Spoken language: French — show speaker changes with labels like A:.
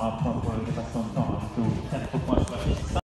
A: un point pour le dépassement de temps, hein, 4 points sur la piste.